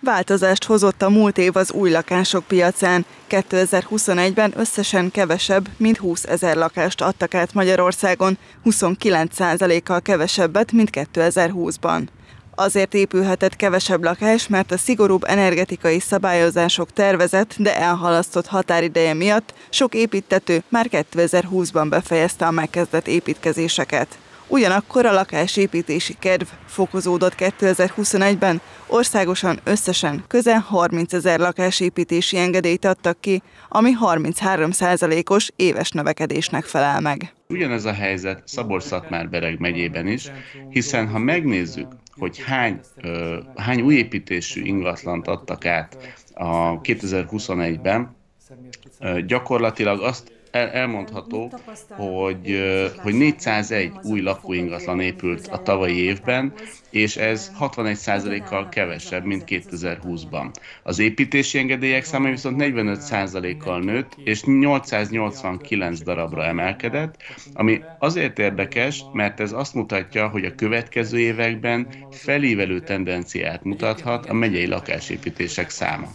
Változást hozott a múlt év az új lakások piacán. 2021-ben összesen kevesebb, mint 20 ezer lakást adtak át Magyarországon, 29%-kal kevesebbet, mint 2020-ban. Azért épülhetett kevesebb lakás, mert a szigorúbb energetikai szabályozások tervezett, de elhalasztott határideje miatt sok építető már 2020-ban befejezte a megkezdett építkezéseket. Ugyanakkor a lakásépítési kedv fokozódott 2021-ben, országosan összesen közel 30 ezer lakásépítési engedélyt adtak ki, ami 33%-os éves növekedésnek felel meg. Ugyanez a helyzet Szabolcs-Szatmár-Bereg megyében is, hiszen ha megnézzük, hogy hány, uh, hány új építésű ingatlant adtak át a 2021-ben, uh, gyakorlatilag azt el, elmondható, hogy, hogy 401 új lakóingatlan épült a tavalyi évben, és ez 61%-kal kevesebb, mint 2020-ban. Az építési engedélyek száma viszont 45%-kal nőtt, és 889 darabra emelkedett, ami azért érdekes, mert ez azt mutatja, hogy a következő években felívelő tendenciát mutathat a megyei lakásépítések száma.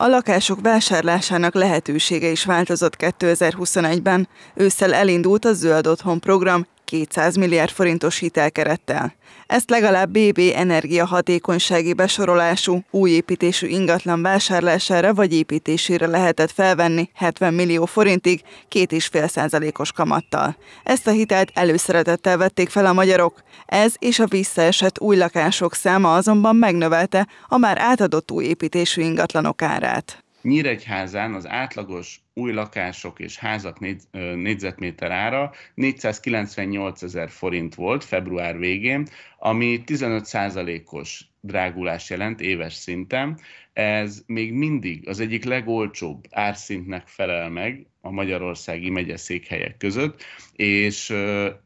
A lakások vásárlásának lehetősége is változott 2021-ben. Ősszel elindult a Zöld Otthon program 200 milliárd forintos hitelkerettel. Ezt legalább BB energiahatékonysági besorolású, új építésű ingatlan vásárlására vagy építésére lehetett felvenni 70 millió forintig 2,5 százalékos kamattal. Ezt a hitelt előszeretettel vették fel a magyarok. Ez és a visszaesett új lakások száma azonban megnövelte a már átadott új építésű ingatlanok árát. Nyíregyházán az átlagos új lakások és házak négy, négyzetméter ára 498 ezer forint volt február végén, ami 15%-os drágulás jelent éves szinten. Ez még mindig az egyik legolcsóbb árszintnek felel meg a magyarországi megyeszékhelyek között, és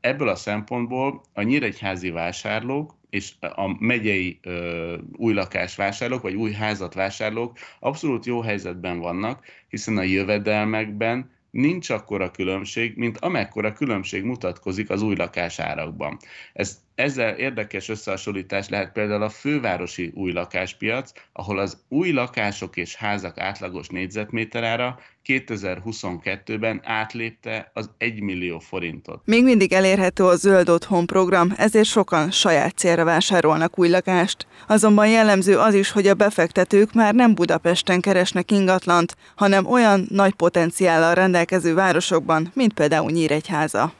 ebből a szempontból a nyíregyházi vásárlók és a megyei ö, új lakásvásárlók, vagy új házat vásárlók abszolút jó helyzetben vannak, hiszen a jövedelmekben nincs akkora különbség, mint amekkora különbség mutatkozik az új lakásárakban. Ez ezzel érdekes összehasonlítás lehet például a fővárosi új lakáspiac, ahol az új lakások és házak átlagos négyzetméterára 2022-ben átlépte az 1 millió forintot. Még mindig elérhető a Zöld Otthon program, ezért sokan saját célra vásárolnak új lakást. Azonban jellemző az is, hogy a befektetők már nem Budapesten keresnek ingatlant, hanem olyan nagy potenciállal rendelkező városokban, mint például Nyíregyháza.